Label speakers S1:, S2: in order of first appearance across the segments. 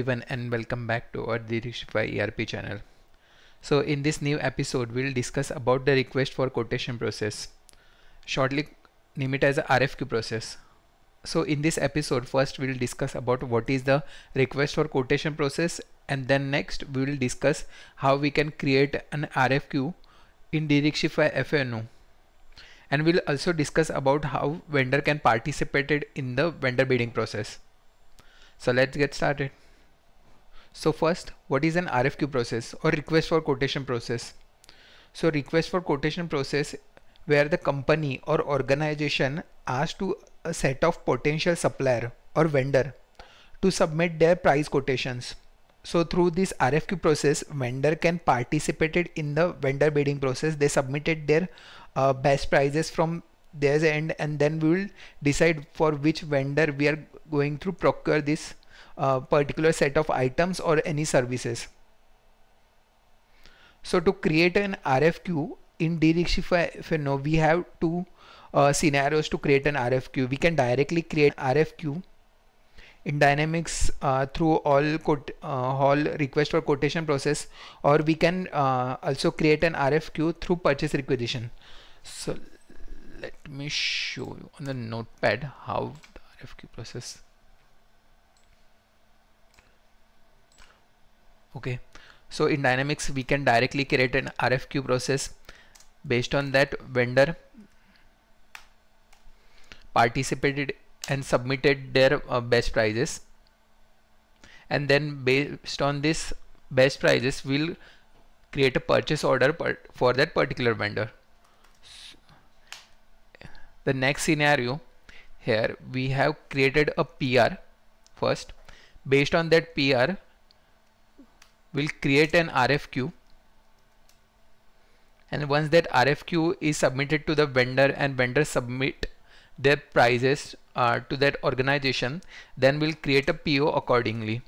S1: everyone and welcome back to our D365 ERP channel. So in this new episode we'll discuss about the request for quotation process. Shortly name it as a RFQ process. So in this episode first we'll discuss about what is the request for quotation process and then next we will discuss how we can create an RFQ in D365 FNO and we'll also discuss about how vendor can participate in the vendor bidding process. So let's get started. So first, what is an RFQ process or request for quotation process? So request for quotation process where the company or organization asks to a set of potential supplier or vendor to submit their price quotations. So through this RFQ process, vendor can participate in the vendor bidding process. They submitted their uh, best prices from their end and then we will decide for which vendor we are going to procure this uh, particular set of items or any services. So to create an RFQ in D365 we have two uh, scenarios to create an RFQ. We can directly create RFQ in Dynamics uh, through all quote, uh, all request for quotation process or we can uh, also create an RFQ through purchase requisition. So let me show you on the notepad how the RFQ process okay. So in dynamics we can directly create an RFQ process based on that vendor participated and submitted their uh, best prices and then based on this best prices we'll create a purchase order for that particular vendor. The next scenario here we have created a PR first. Based on that PR we'll create an RFQ and once that RFQ is submitted to the vendor and vendor submit their prices uh, to that organization then we'll create a PO accordingly.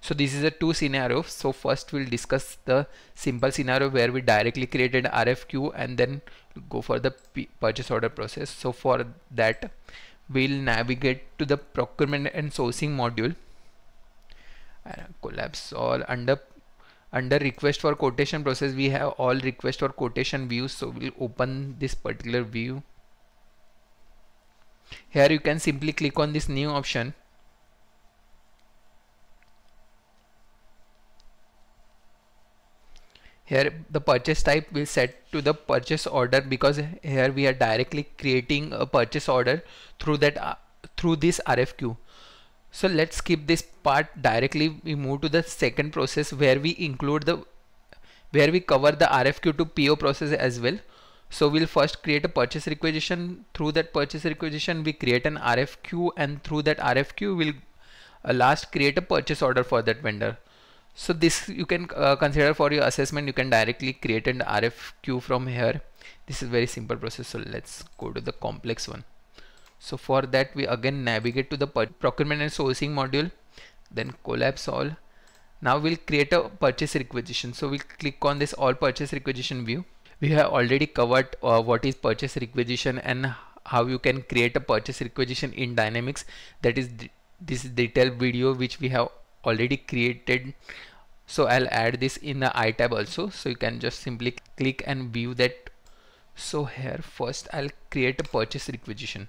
S1: So this is a two scenarios so first we'll discuss the simple scenario where we directly created RFQ and then go for the P purchase order process. So for that we'll navigate to the procurement and sourcing module collapse all. Under under request for quotation process we have all request for quotation views so we'll open this particular view. Here you can simply click on this new option. Here the purchase type will set to the purchase order because here we are directly creating a purchase order through that uh, through this RFQ so let's skip this part directly. We move to the second process where we include the where we cover the RFQ to PO process as well. So we'll first create a purchase requisition. Through that purchase requisition we create an RFQ and through that RFQ we'll uh, last create a purchase order for that vendor. So this you can uh, consider for your assessment. You can directly create an RFQ from here. This is very simple process. So let's go to the complex one so for that we again navigate to the procurement and sourcing module then collapse all. Now we'll create a purchase requisition. So we'll click on this all purchase requisition view. We have already covered uh, what is purchase requisition and how you can create a purchase requisition in dynamics. That is this detailed video which we have already created. So I'll add this in the I tab also. So you can just simply click and view that. So here first I'll create a purchase requisition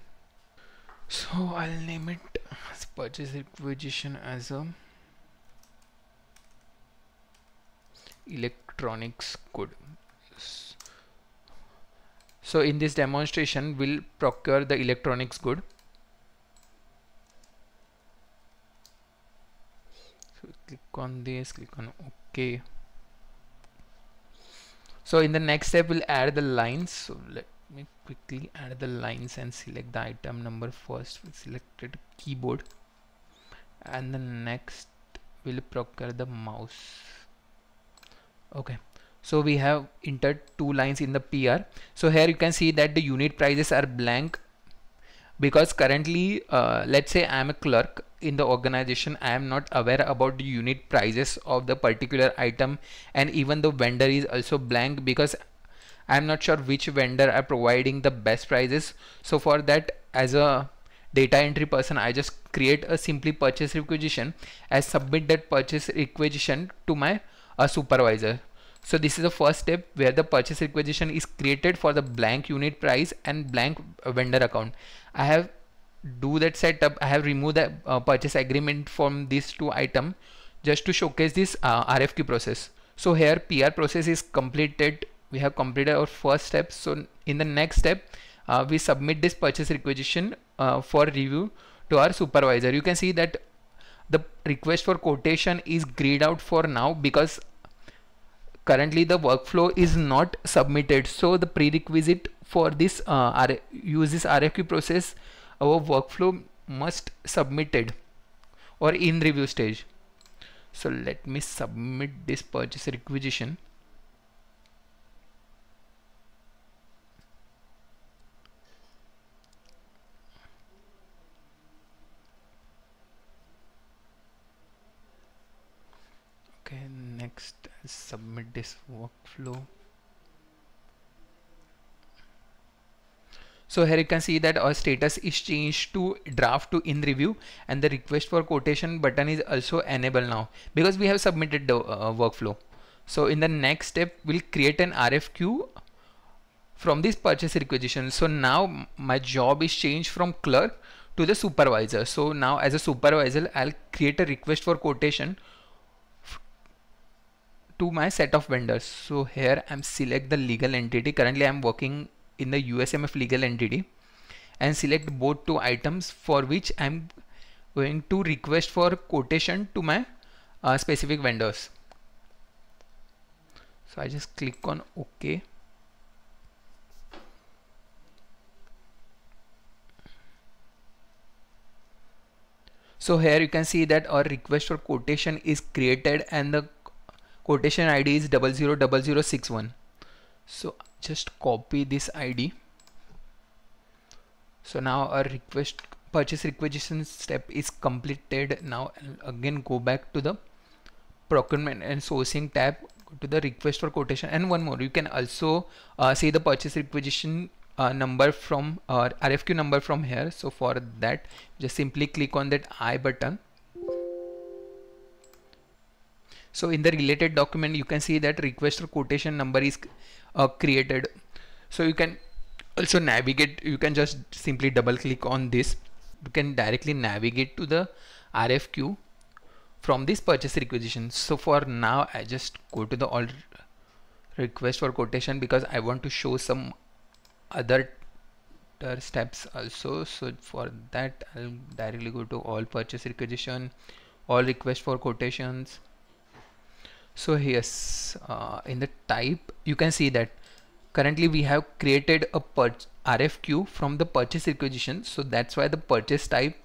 S1: so I'll name it as purchase requisition as a electronics good so in this demonstration we'll procure the electronics good so click on this click on ok. So in the next step we'll add the lines. So let me quickly add the lines and select the item number first selected keyboard. And the next we'll procure the mouse. Okay. So we have entered two lines in the PR so here you can see that the unit prices are blank because currently uh, let's say I am a clerk in the organization I am not aware about the unit prices of the particular item. And even the vendor is also blank because I am not sure which vendor are providing the best prices. So for that as a data entry person I just create a simply purchase requisition. I submit that purchase requisition to my uh, supervisor. So this is the first step where the purchase requisition is created for the blank unit price and blank vendor account. I have do that setup. I have removed the uh, purchase agreement from these two item just to showcase this uh, RFQ process. So here PR process is completed we have completed our first step. So in the next step uh, we submit this purchase requisition uh, for review to our supervisor. You can see that the request for quotation is grayed out for now because currently the workflow is not submitted. So the prerequisite for this uh, use this RFQ process our workflow must submitted or in review stage. So let me submit this purchase requisition okay next submit this workflow. So here you can see that our status is changed to draft to in review and the request for quotation button is also enabled now because we have submitted the uh, workflow. So in the next step we'll create an RFQ from this purchase requisition. So now my job is changed from clerk to the supervisor. So now as a supervisor I'll create a request for quotation to my set of vendors so here I'm select the legal entity currently I'm working in the USMF legal entity and select both two items for which I'm going to request for quotation to my uh, specific vendors. So I just click on OK. So here you can see that our request for quotation is created and the quotation ID is 000061. So just copy this ID so now our request purchase requisition step is completed. Now again go back to the procurement and sourcing tab. To the request for quotation. And one more you can also uh, see the purchase requisition uh, number from uh, RFQ number from here. So for that just simply click on that I button so in the related document you can see that request for quotation number is uh, created. So you can also navigate you can just simply double click on this. You can directly navigate to the RFQ from this purchase requisition. So for now I just go to the all request for quotation because I want to show some other steps also. So for that I'll directly go to all purchase requisition all request for quotations so yes uh, in the type you can see that currently we have created a RFQ from the purchase requisition. So that's why the purchase type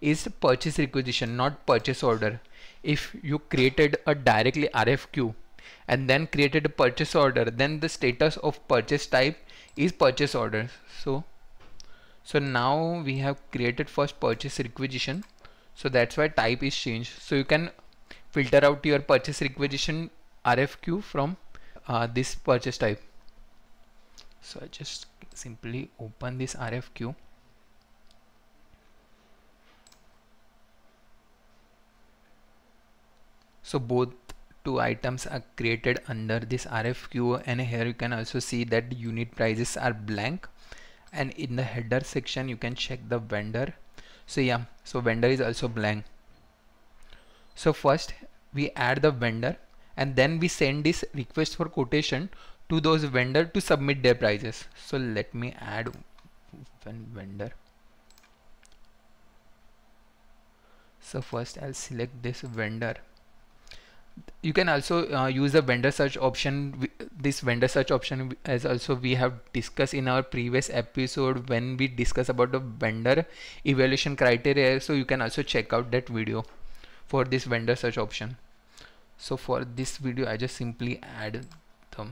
S1: is purchase requisition not purchase order. If you created a directly RFQ and then created a purchase order then the status of purchase type is purchase order. So so now we have created first purchase requisition. So that's why type is changed. So you can filter out your purchase requisition RFQ from uh, this purchase type. So I just simply open this RFQ so both two items are created under this RFQ and here you can also see that unit prices are blank. And in the header section you can check the vendor. So yeah so vendor is also blank so first we add the vendor and then we send this request for quotation to those vendor to submit their prices. So let me add one vendor. So first I'll select this vendor. You can also uh, use the vendor search option. This vendor search option as also we have discussed in our previous episode when we discuss about the vendor evaluation criteria. So you can also check out that video for this vendor search option. So for this video I just simply add the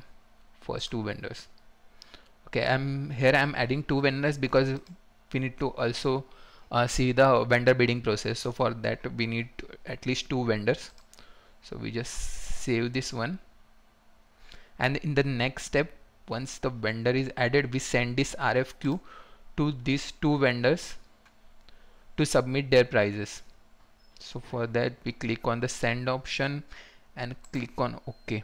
S1: first two vendors. Okay I'm here I'm adding two vendors because we need to also uh, see the vendor bidding process. So for that we need at least two vendors. So we just save this one. And in the next step once the vendor is added we send this RFQ to these two vendors to submit their prices so for that we click on the send option and click on ok.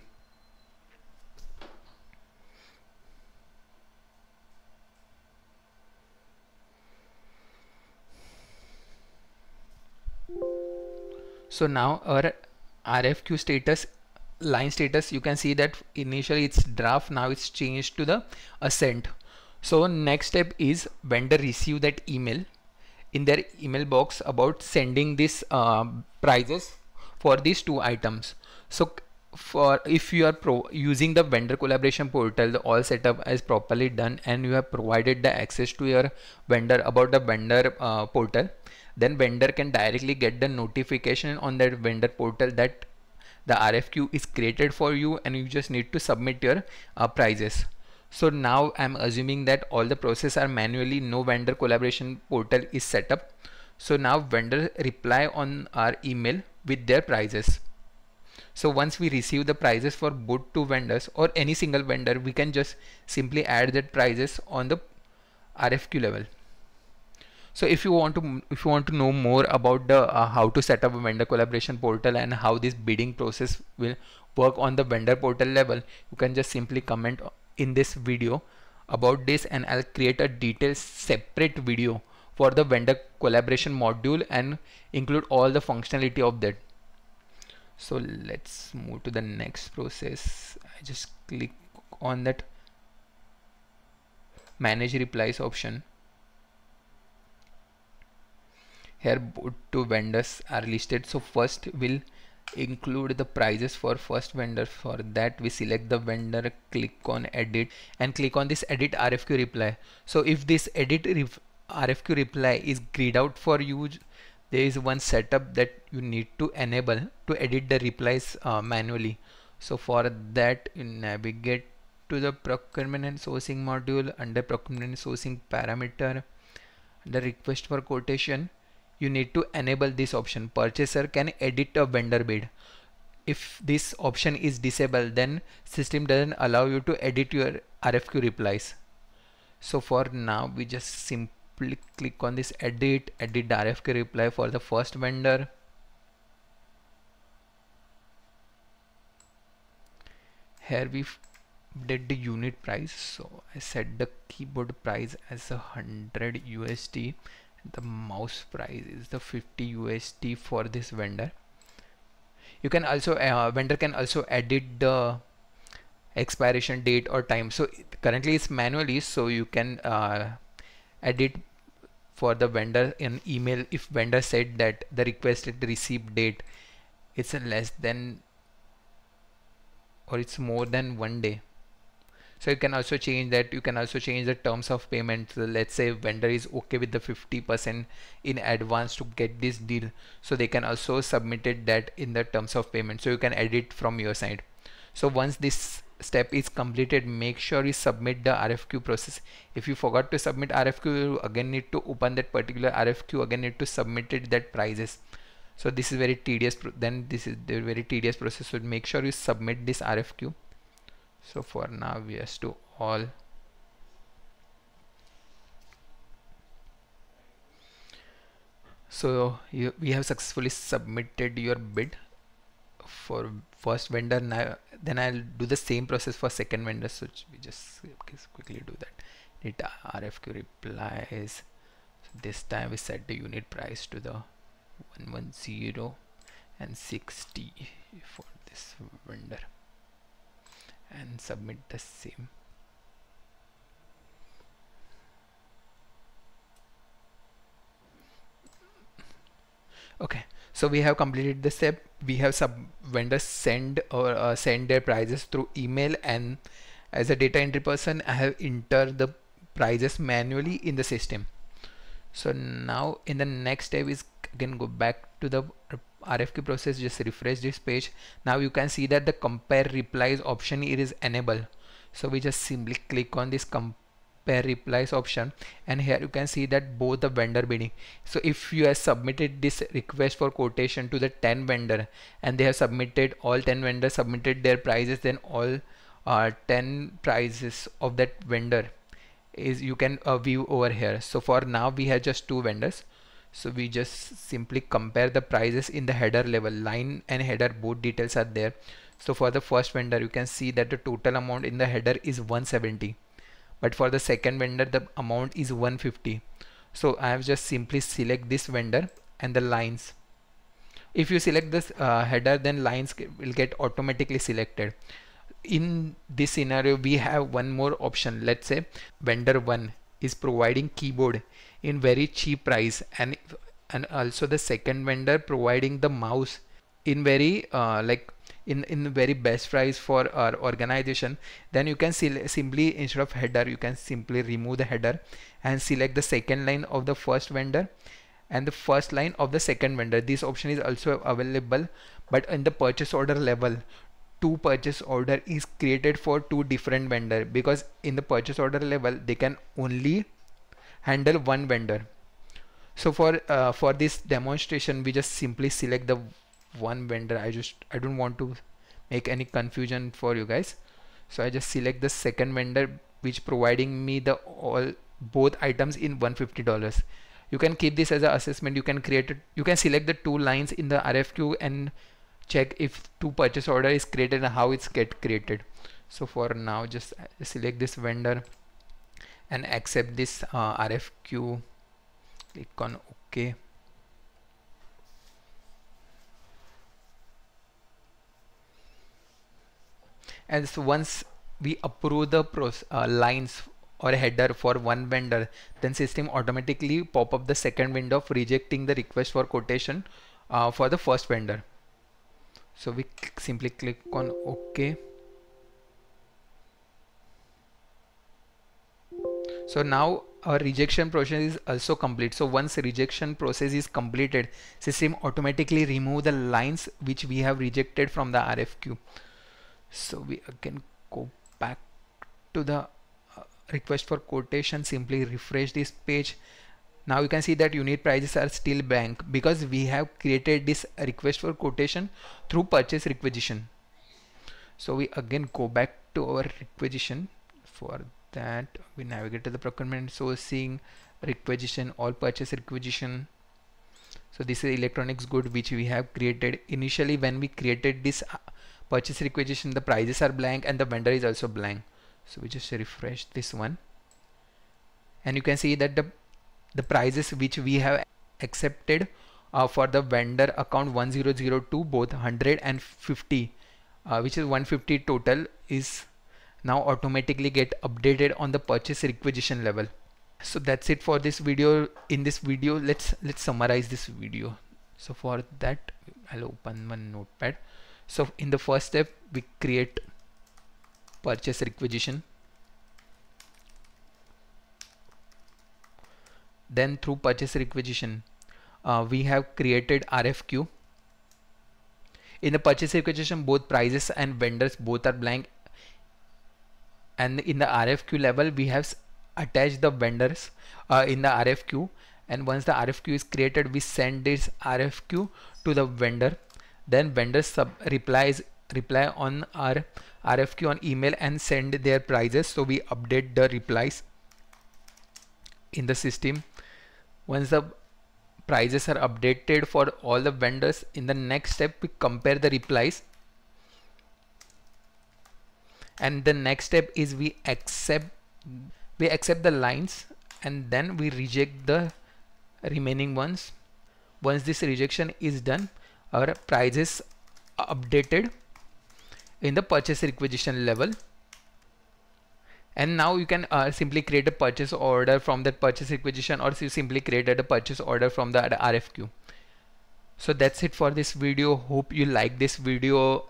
S1: So now our RFQ status line status you can see that initially it's draft now it's changed to the ascent. So next step is vendor receive that email in their email box about sending this uh, prices for these two items. So for if you are using the vendor collaboration portal the all setup is properly done and you have provided the access to your vendor about the vendor uh, portal then vendor can directly get the notification on that vendor portal that the RFQ is created for you and you just need to submit your uh, prices so now I'm assuming that all the process are manually no vendor collaboration portal is set up. So now vendor reply on our email with their prices. So once we receive the prices for both two vendors or any single vendor we can just simply add that prices on the RFQ level. So if you want to if you want to know more about the uh, how to set up a vendor collaboration portal and how this bidding process will work on the vendor portal level you can just simply comment in this video about this and I'll create a detailed separate video for the vendor collaboration module and include all the functionality of that. So let's move to the next process. I just click on that manage replies option. Here two vendors are listed. So first we'll include the prices for first vendor. For that we select the vendor click on edit and click on this edit RFQ reply. So if this edit RFQ reply is grayed out for you there is one setup that you need to enable to edit the replies uh, manually. So for that you navigate to the procurement and sourcing module. Under procurement and sourcing parameter the request for quotation you need to enable this option. Purchaser can edit a vendor bid. If this option is disabled then system doesn't allow you to edit your RFQ replies. So for now we just simply click on this edit edit RFQ reply for the first vendor. Here we did the unit price. So I set the keyboard price as a hundred USD the mouse price is the 50 USD for this vendor. You can also uh, vendor can also edit the expiration date or time. So currently it's manually so you can uh, edit for the vendor in email if vendor said that the requested receipt date it's less than or it's more than one day so you can also change that you can also change the terms of payment. So let's say vendor is okay with the 50% in advance to get this deal. So they can also submit it that in the terms of payment. So you can edit from your side. So once this step is completed make sure you submit the RFQ process. If you forgot to submit RFQ you again need to open that particular RFQ again need to submit it that prices. So this is very tedious then this is the very tedious process. So make sure you submit this RFQ so for now we all so you, we have successfully submitted your bid for first vendor. Now then I'll do the same process for second vendor. So we just quickly do that. It RFQ replies. So this time we set the unit price to the 110 and 60 for this vendor and submit the same. Okay so we have completed the step. We have sub vendors send or uh, send their prices through email and as a data entry person I have entered the prices manually in the system. So now in the next step is again go back to the RFQ process just refresh this page. Now you can see that the compare replies option it is enabled so we just simply click on this compare replies option and here you can see that both the vendor bidding. So if you have submitted this request for quotation to the 10 vendor and they have submitted all 10 vendors submitted their prices then all uh, 10 prices of that vendor is you can uh, view over here. So for now we have just two vendors so we just simply compare the prices in the header level. Line and header both details are there. So for the first vendor you can see that the total amount in the header is 170 but for the second vendor the amount is 150 so I have just simply select this vendor and the lines. If you select this uh, header then lines will get automatically selected. In this scenario we have one more option. Let's say vendor 1 is providing keyboard in very cheap price. And and also the second vendor providing the mouse in very uh, like in in very best price for our organization. Then you can simply instead of header you can simply remove the header and select the second line of the first vendor and the first line of the second vendor. This option is also available but in the purchase order level two purchase order is created for two different vendor because in the purchase order level they can only handle one vendor. So for uh, for this demonstration we just simply select the one vendor. I just I don't want to make any confusion for you guys. So I just select the second vendor which providing me the all both items in $150 you can keep this as an assessment. You can create it. You can select the two lines in the RFQ and check if two purchase order is created and how it's get created. So for now just select this vendor and accept this uh, RFQ click on OK. And so once we approve the uh, lines or header for one vendor then system automatically pop up the second window of rejecting the request for quotation uh, for the first vendor. So we simply click on ok so now our rejection process is also complete. So once rejection process is completed system automatically remove the lines which we have rejected from the RFQ so we again go back to the uh, request for quotation simply refresh this page. Now you can see that unit prices are still blank because we have created this request for quotation through purchase requisition. So we again go back to our requisition for that we navigate to the procurement sourcing requisition all purchase requisition. So this is electronics good which we have created. Initially when we created this uh, purchase requisition the prices are blank and the vendor is also blank. So we just refresh this one. And you can see that the the prices which we have accepted uh, for the vendor account 1002 both 100 and 50 uh, which is 150 total is now automatically get updated on the purchase requisition level. So that's it for this video. In this video let's let's summarize this video. So for that I'll open one notepad. So in the first step we create purchase requisition. Then through purchase requisition uh, we have created RFQ in the purchase requisition both prices and vendors both are blank and in the RFQ level we have attached the vendors uh, in the RFQ and once the RFQ is created we send this RFQ to the vendor. Then vendors sub replies reply on our RFQ on email and send their prices. So we update the replies in the system. Once the prices are updated for all the vendors in the next step we compare the replies and the next step is we accept we accept the lines and then we reject the remaining ones. Once this rejection is done our price is updated in the purchase requisition level. And now you can uh, simply create a purchase order from that purchase requisition or you simply created a purchase order from the RFQ so that's it for this video. Hope you like this video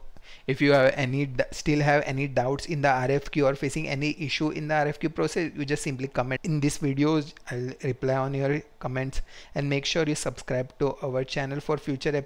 S1: if you have any still have any doubts in the RFQ or facing any issue in the RFQ process you just simply comment in this videos I'll reply on your comments and make sure you subscribe to our channel for future episodes